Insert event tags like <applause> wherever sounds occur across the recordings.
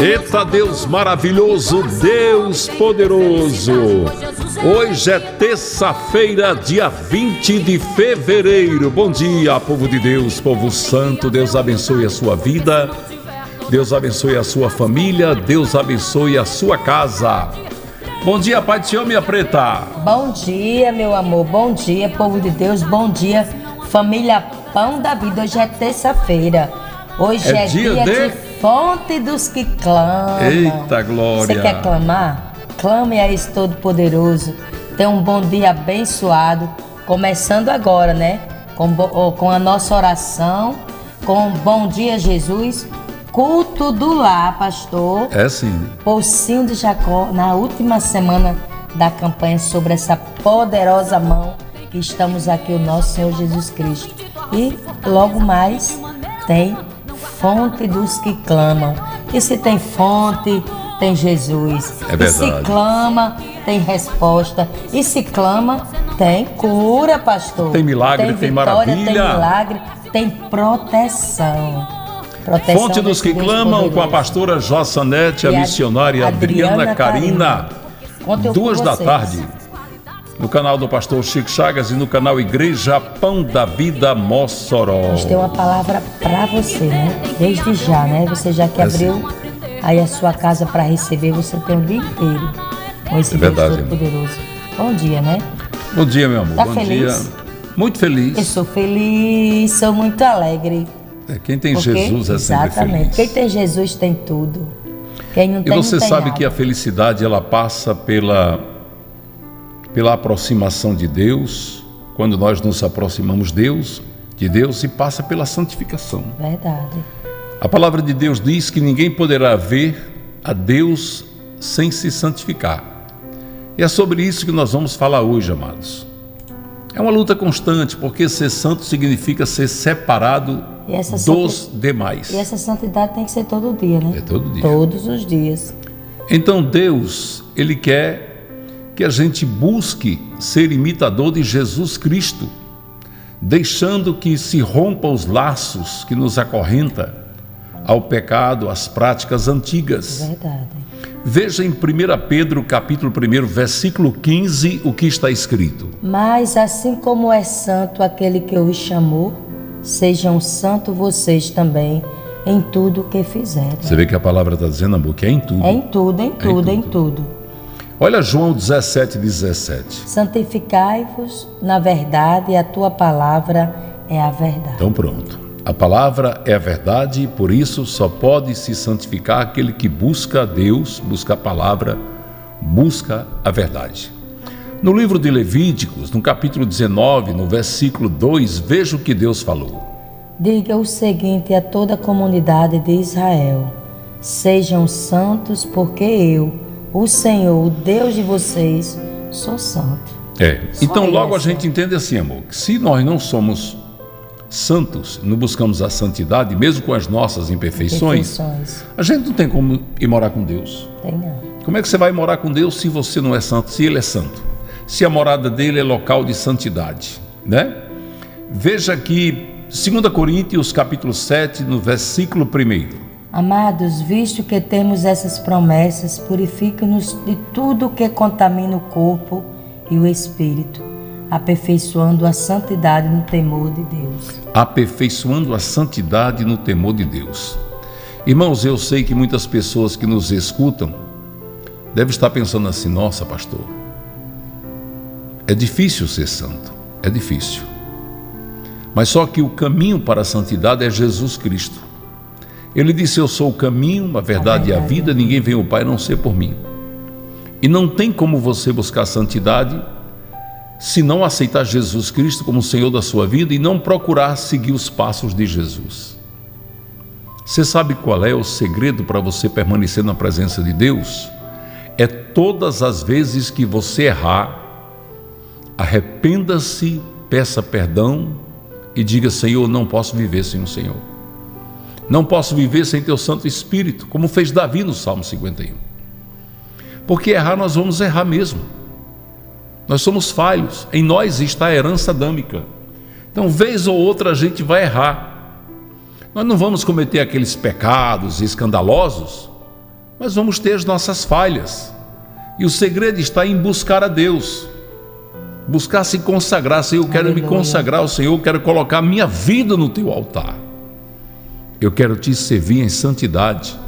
Eita Deus maravilhoso, Deus poderoso. Hoje é terça-feira, dia 20 de fevereiro. Bom dia, povo de Deus, povo santo. Deus abençoe a sua vida. Deus abençoe a sua família. Deus abençoe a sua casa. Bom dia, Pai do Senhor, minha preta. Bom dia, meu amor. Bom dia, povo de Deus. Bom dia, família Pão da Vida. Hoje é terça-feira. Hoje é, É dia dia, de- de... fonte dos que clamam. Eita glória. Você quer clamar? Clame a esse Todo-Poderoso. Tenha um bom dia abençoado. Começando agora, né? Com, bo- com a nossa oração. Com Bom Dia, Jesus. Culto do lar, pastor. É sim. Pocinho de Jacó, na última semana da campanha sobre essa poderosa mão que estamos aqui, o nosso Senhor Jesus Cristo. E logo mais tem fonte dos que clamam. E se tem fonte, tem Jesus. É E se verdade. clama, tem resposta. E se clama, tem cura, pastor. Tem milagre, tem vitória, Tem maravilha. milagre, tem proteção. Proteção Fonte dos que Deus clamam com a poderoso. pastora Jossanete, a a- missionária Adriana, Adriana Carina. Carina. Duas da tarde. No canal do pastor Chico Chagas e no canal Igreja Pão da Vida Mossoró. A gente tem uma palavra pra você, né? Desde já, né? Você já que É abriu aí a sua casa para receber, você tem o dia inteiro com esse É Deus verdade, Todo-Poderoso. Bom dia, né? Bom dia, meu amor. Tá Bom feliz? dia. Muito feliz. Eu sou feliz, sou muito alegre. É, Quem tem porque- Jesus é sempre Exatamente. feliz. Quem tem Jesus tem tudo. Quem não E tem, você não tem sabe nada. que a felicidade ela passa pela pela aproximação de Deus, quando nós nos aproximamos Deus, de Deus e passa pela santificação. Verdade. A palavra de Deus diz que ninguém poderá ver a Deus sem se santificar. E é sobre isso que nós vamos falar hoje, amados. É uma luta constante, porque ser santo significa ser separado dos demais. E essa santidade tem que ser todo dia, né? É todo dia. Todos os dias. Então Deus, ele quer que a gente busque ser imitador de Jesus Cristo, deixando que se rompa os laços que nos acorrenta ao pecado, às práticas antigas. Verdade. Veja em 1 Pedro, capítulo 1, versículo 15, o que está escrito. Mas assim como é santo aquele que os chamou, sejam santos vocês também em tudo o que fizerem. Você vê que a palavra está dizendo, amor, que é em tudo. É em tudo, em tudo, em tudo. Olha João 17, 17. Santificai-vos na verdade, e a tua palavra é a verdade. Então pronto. A palavra é a verdade e por isso só pode se santificar aquele que busca a Deus, busca a palavra, busca a verdade. No livro de Levíticos, no capítulo 19, no versículo 2, veja o que Deus falou. Diga o seguinte a toda a comunidade de Israel: Sejam santos, porque eu, o Senhor, o Deus de vocês, sou santo. É. Então logo a gente entende assim, amor, que se nós não somos santos, não buscamos a santidade, mesmo com as nossas imperfeições, Perfeições. a gente não tem como ir morar com Deus. Tem não. Como é que você vai morar com Deus se você não é santo, se ele é santo? Se a morada dele é local de santidade, né? Veja aqui 2 Coríntios capítulo 7, no versículo 1. Amados, visto que temos essas promessas, purifica-nos de tudo que contamina o corpo e o espírito, aperfeiçoando a santidade no temor de Deus. Aperfeiçoando a santidade no temor de Deus. Irmãos, eu sei que muitas pessoas que nos escutam devem estar pensando assim: nossa, pastor, é difícil ser santo, é difícil. Mas só que o caminho para a santidade é Jesus Cristo. Ele disse: Eu sou o caminho, a verdade e a vida, ninguém vem ao Pai não ser por mim. E não tem como você buscar santidade se não aceitar Jesus Cristo como Senhor da sua vida e não procurar seguir os passos de Jesus. Você sabe qual é o segredo para você permanecer na presença de Deus? É todas as vezes que você errar, arrependa-se, peça perdão e diga: Senhor, não posso viver sem o Senhor. Não posso viver sem teu Santo Espírito, como fez Davi no Salmo 51. Porque errar nós vamos errar mesmo. Nós somos falhos, em nós está a herança adâmica. Então, vez ou outra a gente vai errar. Nós não vamos cometer aqueles pecados escandalosos, mas vamos ter as nossas falhas. E o segredo está em buscar a Deus. Buscar se consagrar, Senhor, eu quero Aleluia. me consagrar ao Senhor, eu quero colocar minha vida no teu altar. Eu quero te servir em santidade.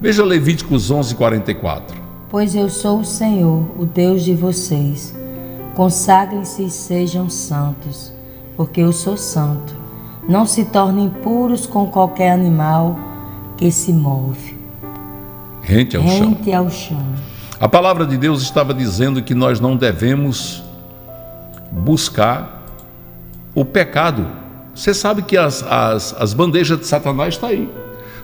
Veja Levíticos 11, 44. Pois eu sou o Senhor, o Deus de vocês. Consagrem-se e sejam santos, porque eu sou santo. Não se tornem puros com qualquer animal que se move. Rente ao Rente chão. Ao chão. A palavra de Deus estava dizendo que nós não devemos buscar o pecado. Você sabe que as, as, as bandejas de Satanás estão tá aí.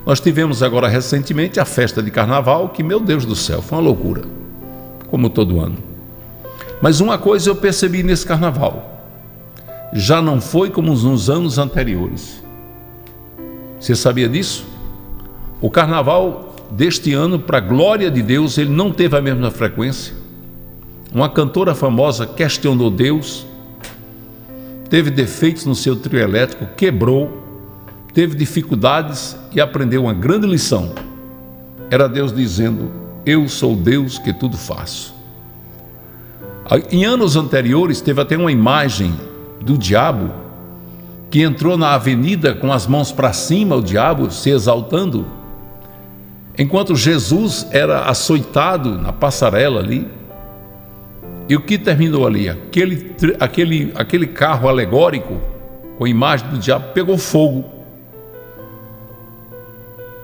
Nós tivemos agora recentemente a festa de carnaval, que, meu Deus do céu, foi uma loucura, como todo ano. Mas uma coisa eu percebi nesse carnaval: já não foi como nos anos anteriores. Você sabia disso? O carnaval deste ano, para a glória de Deus, ele não teve a mesma frequência. Uma cantora famosa questionou Deus, teve defeitos no seu trio elétrico, quebrou, teve dificuldades e aprendeu uma grande lição. Era Deus dizendo: Eu sou Deus que tudo faço. Em anos anteriores, teve até uma imagem do diabo que entrou na avenida com as mãos para cima, o diabo se exaltando, enquanto Jesus era açoitado na passarela ali. E o que terminou ali? Aquele, aquele, aquele carro alegórico com a imagem do diabo pegou fogo.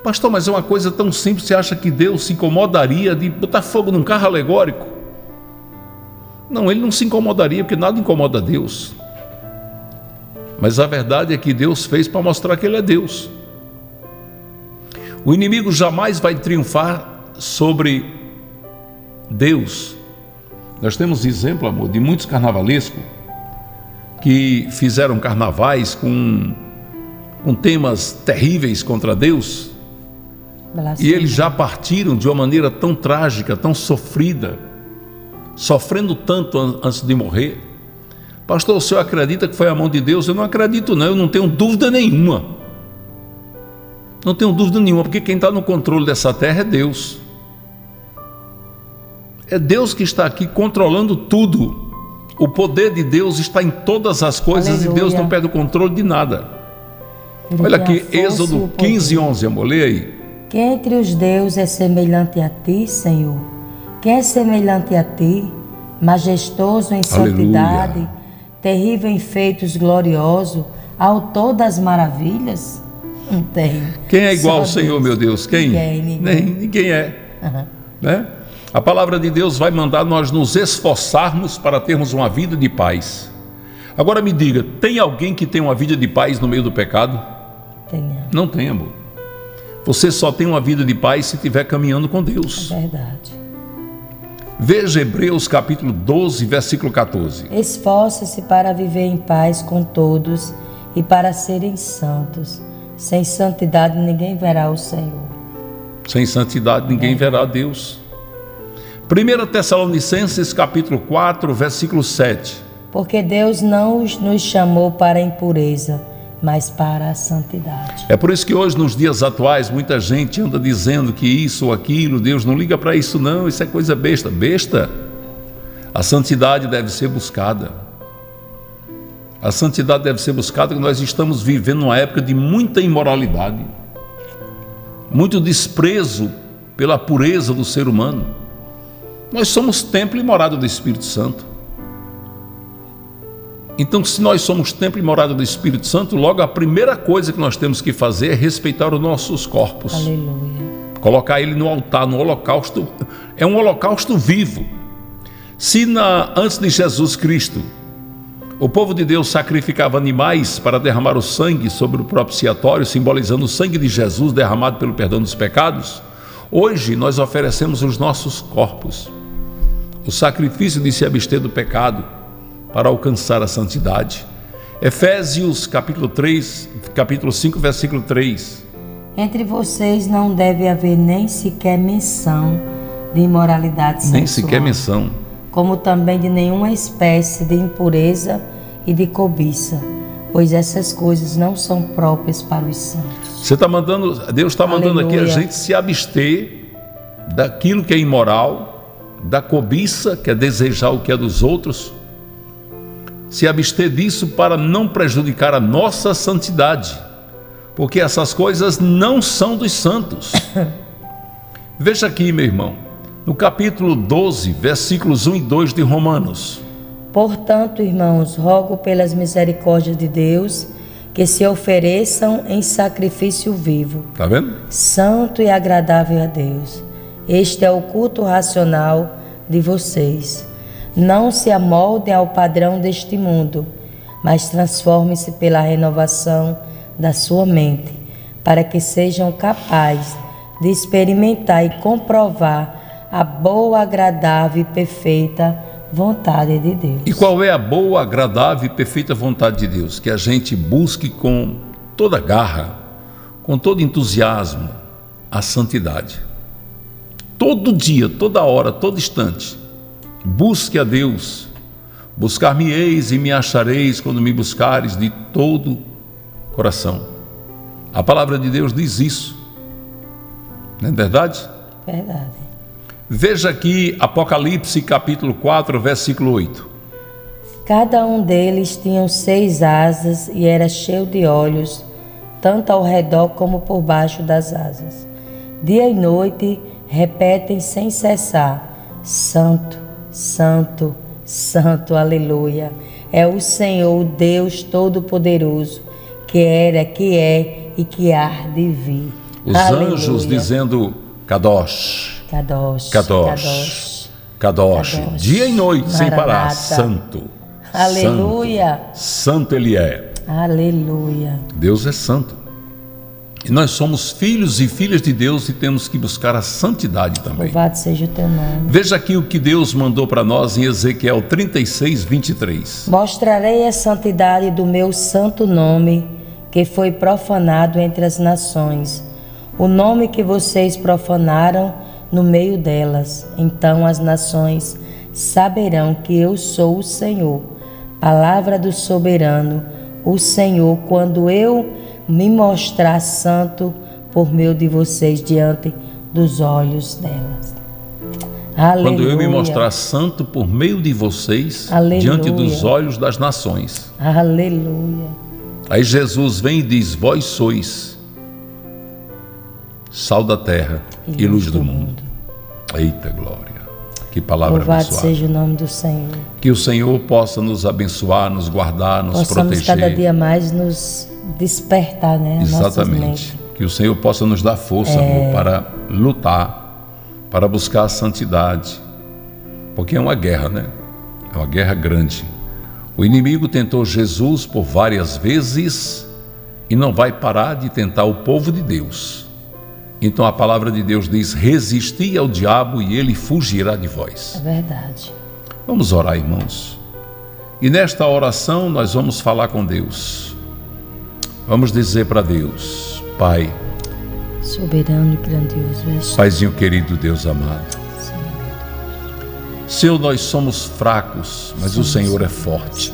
Pastor, mas é uma coisa tão simples, você acha que Deus se incomodaria de botar fogo num carro alegórico? Não, ele não se incomodaria, porque nada incomoda Deus. Mas a verdade é que Deus fez para mostrar que Ele é Deus. O inimigo jamais vai triunfar sobre Deus. Nós temos exemplo, amor, de muitos carnavalescos que fizeram carnavais com, com temas terríveis contra Deus e eles já partiram de uma maneira tão trágica, tão sofrida, sofrendo tanto antes de morrer. Pastor, o senhor acredita que foi a mão de Deus? Eu não acredito, não, eu não tenho dúvida nenhuma. Não tenho dúvida nenhuma, porque quem está no controle dessa terra é Deus. É Deus que está aqui controlando tudo. O poder de Deus está em todas as coisas Aleluia. e Deus não perde o controle de nada. Ele Olha aqui, Êxodo 15, 11, amor, leia aí. Quem entre os deuses é semelhante a ti, Senhor? Quem é semelhante a ti, majestoso em santidade, Aleluia. terrível em feitos glorioso, autor das maravilhas? Não tem. Quem é igual ao Senhor, meu Deus? Quem? Ninguém, ninguém. Nem, ninguém é. Uhum. Né? A palavra de Deus vai mandar nós nos esforçarmos para termos uma vida de paz. Agora me diga, tem alguém que tem uma vida de paz no meio do pecado? Tem. Não tem, amor. Você só tem uma vida de paz se estiver caminhando com Deus. É verdade. Veja Hebreus capítulo 12, versículo 14. Esforce-se para viver em paz com todos e para serem santos. Sem santidade ninguém verá o Senhor. Sem santidade ninguém é. verá Deus. 1 Tessalonicenses capítulo 4, versículo 7. Porque Deus não nos chamou para a impureza, mas para a santidade. É por isso que hoje, nos dias atuais, muita gente anda dizendo que isso ou aquilo, Deus não liga para isso, não, isso é coisa besta. Besta. A santidade deve ser buscada. A santidade deve ser buscada porque nós estamos vivendo uma época de muita imoralidade, muito desprezo pela pureza do ser humano. Nós somos templo e morada do Espírito Santo. Então, se nós somos templo e morada do Espírito Santo, logo a primeira coisa que nós temos que fazer é respeitar os nossos corpos. Aleluia. Colocar ele no altar, no holocausto. É um holocausto vivo. Se na, antes de Jesus Cristo, o povo de Deus sacrificava animais para derramar o sangue sobre o propiciatório, simbolizando o sangue de Jesus derramado pelo perdão dos pecados, hoje nós oferecemos os nossos corpos. O sacrifício de se abster do pecado para alcançar a santidade. Efésios capítulo 3, capítulo 5, versículo 3. Entre vocês não deve haver nem sequer menção de imoralidade sexual. Nem sequer menção. Como também de nenhuma espécie de impureza e de cobiça, pois essas coisas não são próprias para os santos. Você está mandando, Deus está mandando aqui a gente se abster daquilo que é imoral, da cobiça, que é desejar o que é dos outros, se abster disso para não prejudicar a nossa santidade, porque essas coisas não são dos santos. <coughs> Veja aqui, meu irmão, no capítulo 12, versículos 1 e 2 de Romanos. Portanto, irmãos, rogo pelas misericórdias de Deus que se ofereçam em sacrifício vivo, Tá vendo? santo e agradável a Deus. Este é o culto racional de vocês. Não se amoldem ao padrão deste mundo, mas transformem-se pela renovação da sua mente, para que sejam capazes de experimentar e comprovar a boa, agradável e perfeita vontade de Deus. E qual é a boa, agradável e perfeita vontade de Deus? Que a gente busque com toda garra, com todo entusiasmo, a santidade. Todo dia, toda hora, todo instante. Busque a Deus. Buscar-me-eis e me achareis quando me buscares de todo coração. A palavra de Deus diz isso. Não é verdade? Verdade. Veja aqui Apocalipse capítulo 4, versículo 8. Cada um deles tinha seis asas e era cheio de olhos, tanto ao redor como por baixo das asas. Dia e noite repetem sem cessar: Santo, Santo, Santo, Aleluia. É o Senhor, Deus Todo-Poderoso, que era, que é e que há de vir. Os Aleluia. anjos dizendo Kadosh, Kadosh, Kadosh, Kadosh, dia e noite sem parar, Maranata. santo. Aleluia. Santo, santo ele é. Aleluia. Deus é santo. E nós somos filhos e filhas de Deus e temos que buscar a santidade também. Louvado seja o teu nome. Veja aqui o que Deus mandou para nós em Ezequiel 36, 23. Mostrarei a santidade do meu santo nome, que foi profanado entre as nações, o nome que vocês profanaram no meio delas. Então as nações saberão que eu sou o Senhor. Palavra do soberano, o Senhor, quando eu me mostrar santo por meio de vocês diante dos olhos delas. Aleluia. Quando eu me mostrar santo por meio de vocês, Aleluia. diante dos olhos das nações. Aleluia. Aí Jesus vem e diz: Vós sois sal da terra e luz do mundo. Eita glória! Que palavra Louvado abençoada. seja o nome do Senhor. Que o Senhor possa nos abençoar, nos guardar, nos Possamos proteger. cada dia mais nos despertar, né? Exatamente. Que o Senhor possa nos dar força, É. amor, para lutar, para buscar a santidade. Porque é uma guerra, né? É uma guerra grande. O inimigo tentou Jesus por várias vezes e não vai parar de tentar o povo de Deus. Então a palavra de Deus diz: resisti ao diabo e ele fugirá de vós. É verdade. Vamos orar, irmãos. E nesta oração nós vamos falar com Deus. Vamos dizer para Deus: Pai, Soberano e grandioso és Paizinho querido, Deus amado. Senhor nós somos fracos, mas o. Senhor é forte.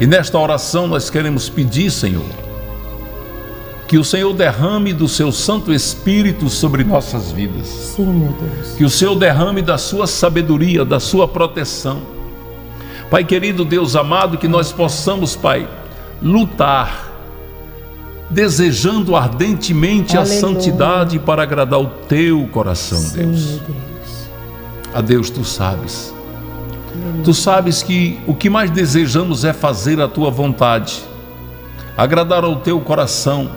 E nesta oração nós queremos pedir, Senhor, que o Senhor derrame do seu Santo Espírito sobre nossas vidas. Sim, meu Deus. que o Senhor derrame da sua sabedoria, da sua proteção. Pai querido, Deus amado, que nós possamos, Pai, lutar, desejando ardentemente a Aleluia. santidade para agradar o teu coração, Sim, Deus. meu Deus. A Deus tu sabes. Tu sabes que o que mais desejamos é fazer a tua vontade, agradar ao teu coração,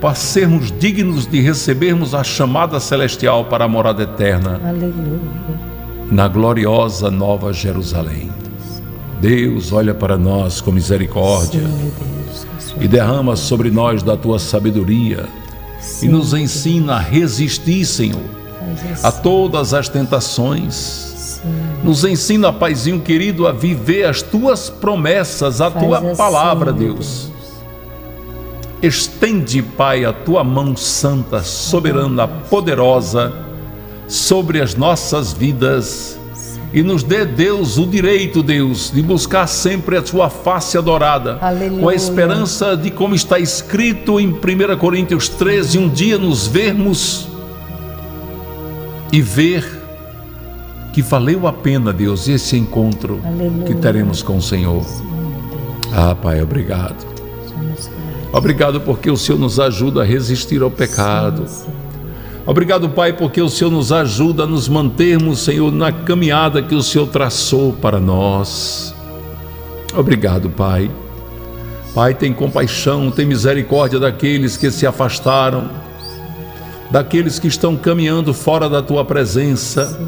para sermos dignos de recebermos a chamada celestial para a morada eterna Aleluia. na gloriosa Nova Jerusalém. Deus olha para nós com misericórdia Sim, Deus. e derrama sobre nós da tua sabedoria e Sim, nos ensina a resistir, Senhor, faz a assim. todas as tentações. Nos ensina, Paizinho querido, a viver as tuas promessas, a faz tua assim, palavra, Deus. Estende, Pai, a tua mão santa, soberana, poderosa sobre as nossas vidas E nos dê, Deus, o direito, Deus, de buscar sempre a Sua face adorada. Aleluia. Com a esperança de, como está escrito em 1 Coríntios 13, um dia nos vermos e ver que valeu a pena, Deus, esse encontro Aleluia. que teremos com o Senhor. Ah, Pai, obrigado. Obrigado porque o Senhor nos ajuda a resistir ao pecado. Obrigado, Pai, porque o Senhor nos ajuda a nos mantermos, Senhor, na caminhada que o Senhor traçou para nós. Obrigado, Pai. Pai, tem compaixão, tem misericórdia daqueles que se afastaram, daqueles que estão caminhando fora da tua presença.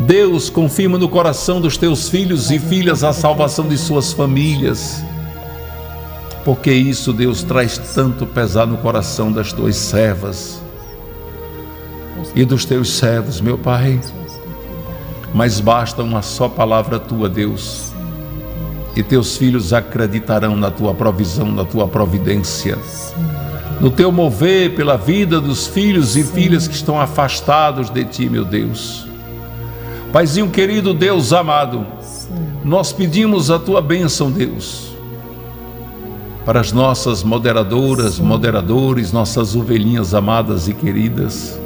Deus, confirma no coração dos teus filhos e filhas a salvação de suas famílias. Porque isso, Deus, traz tanto pesar no coração das tuas servas e dos teus servos, meu Pai. Mas basta uma só palavra tua, Deus, e teus filhos acreditarão na tua provisão, na tua providência, no teu mover pela vida dos filhos e filhas que estão afastados de ti, meu Deus. Paizinho querido, Deus amado, nós pedimos a tua bênção, Deus, para as nossas moderadoras, moderadores, nossas ovelhinhas amadas e queridas.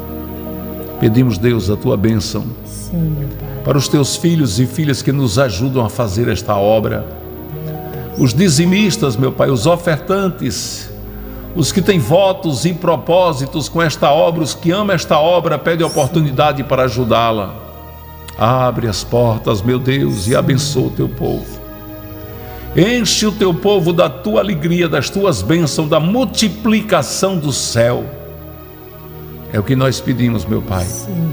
Pedimos, Deus, a tua bênção sim, para os teus filhos e filhas que nos ajudam a fazer esta obra. Os dizimistas, meu Pai, os ofertantes, os que têm votos e propósitos com esta obra, os que amam esta obra, pedem oportunidade para ajudá-la. Abre as portas, meu Deus, e abençoa o teu povo. Enche o teu povo da tua alegria, das tuas bênçãos, da multiplicação do céu. É o que nós pedimos, meu Pai. Sim.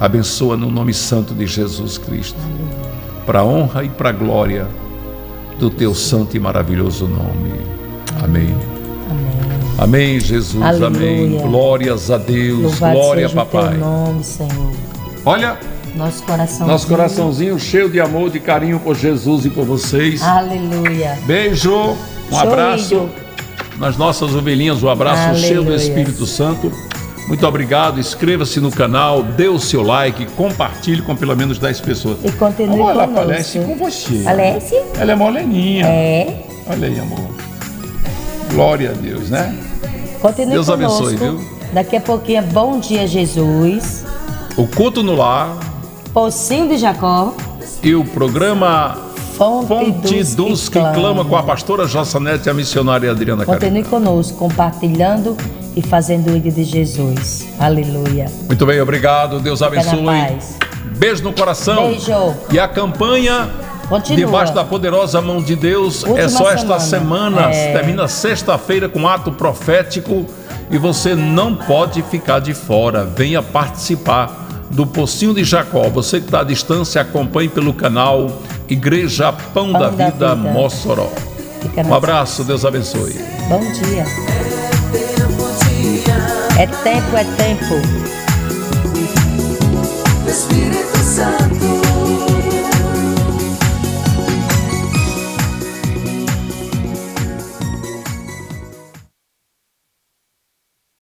Abençoa no nome santo de Jesus Cristo, para a honra e para a glória do teu santo e maravilhoso nome. Amém. Amém. Amém, Jesus. Aleluia. Amém. Glórias a Deus. Louvado Glória, seja o papai. teu nome, Senhor. Olha, Nosso coração. nosso coraçãozinho cheio de amor, de carinho por Jesus e por vocês. Aleluia. Beijo, um abraço nas nossas ovelhinhas, um abraço Aleluia. cheio do Espírito Santo. Muito obrigado, inscreva-se no canal, dê o seu like, compartilhe com pelo menos 10 pessoas. E continue ela conosco. parece com você. Parece? Ela é moleninha. É. Olha aí, amor. Glória a Deus, né? Continue Deus conosco. abençoe, viu? Daqui a pouquinho é Bom Dia Jesus. O culto no lar Pocinho de Jacó. e o programa Fonte, Fonte dos que clama com a pastora Jossanete e a missionária Adriana Continue Carina. conosco, compartilhando e fazendo o de Jesus. Aleluia. Muito bem, obrigado. Deus abençoe. Beijo no coração. Beijo. E a campanha Continua. debaixo da poderosa mão de Deus é Última só esta semana. semana. É. Termina sexta-feira com ato profético e você não pode ficar de fora. Venha participar do Pocinho de Jacó. Você que está à distância, acompanhe pelo canal Igreja Pão, da, Pão da Vida, Vida. Mossoró. Fica Um abraço, Deus abençoe. Bom dia. É tempo, é tempo.